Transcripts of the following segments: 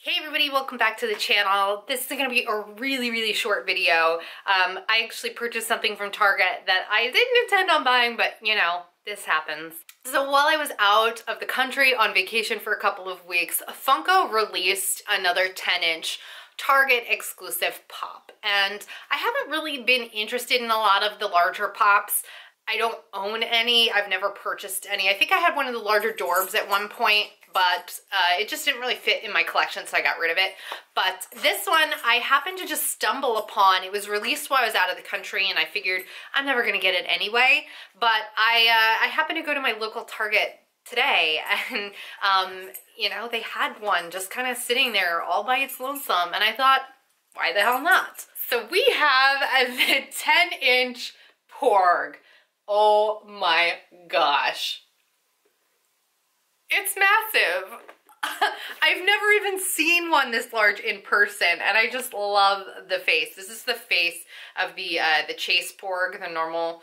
Hey everybody, welcome back to the channel. This is gonna be a really, really short video. Um, I actually purchased something from Target that I didn't intend on buying, but you know, this happens. So while I was out of the country on vacation for a couple of weeks, Funko released another 10 inch Target exclusive pop. And I haven't really been interested in a lot of the larger pops. I don't own any. I've never purchased any. I think I had one of the larger Dorbz at one point, but uh, it just didn't really fit in my collection, so I got rid of it. But this one, I happened to just stumble upon. It was released while I was out of the country, and I figured I'm never going to get it anyway. But I, uh, I happened to go to my local Target today, and, um, you know, they had one just kind of sitting there all by its lonesome, and I thought, why the hell not? So we have the 10-inch Porg. Oh my gosh. Massive. I've never even seen one this large in person and I just love the face. This is the face of the uh, the Chase Porg, the normal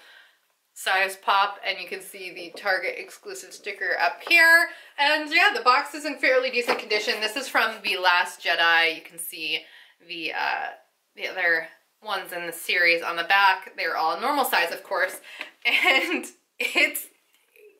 size pop and you can see the Target exclusive sticker up here. And yeah, the box is in fairly decent condition. This is from The Last Jedi. You can see the, uh, the other ones in the series on the back. They're all normal size, of course. And it's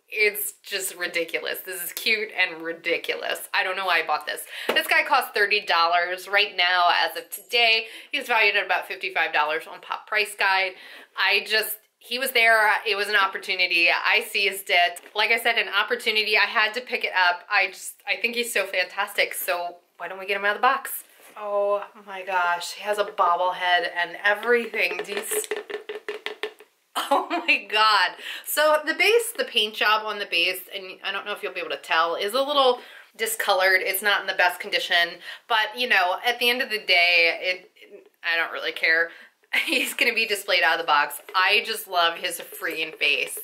it's just ridiculous. This is cute and ridiculous. I don't know why I bought this. This guy cost $30 right now as of today. He's valued at about $55 on Pop Price Guide. I just, he was there. It was an opportunity. I seized it. Like I said, an opportunity. I had to pick it up. I just, I think he's so fantastic. So why don't we get him out of the box? Oh my gosh, he has a bobblehead and everything. These Oh my god. So the base, the paint job on the base, and I don't know if you'll be able to tell, is a little discolored. It's not in the best condition, but you know, at the end of the day, it, I don't really care. He's gonna be displayed out of the box. I just love his freaking face.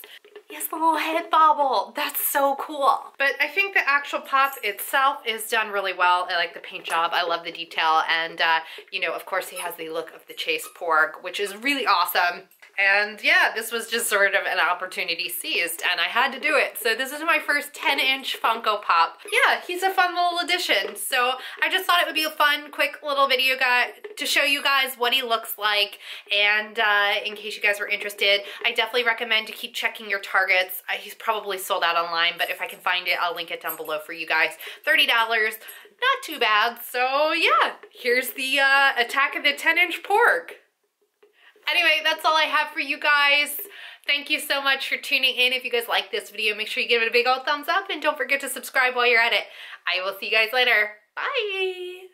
He has little head bobble. That's so cool. But I think the actual pop itself is done really well. I like the paint job. I love the detail. And, uh, you know, of course, he has the look of the Chase Porg, which is really awesome. And yeah, this was just sort of an opportunity seized and I had to do it. So this is my first 10 inch Funko Pop. Yeah, he's a fun little addition. So I just thought it would be a fun, quick little video guy to show you guys what he looks like. And uh, in case you guys were interested, I definitely recommend to keep checking your targets. Uh, he's probably sold out online, but if I can find it, I'll link it down below for you guys. $30 not too bad. So yeah, here's the uh, Attack of the 10 inch Porg. Anyway, that's all I have for you guys. Thank you so much for tuning in. If you guys like this video, make sure you give it a big old thumbs up and don't forget to subscribe while you're at it. I will see you guys later. Bye.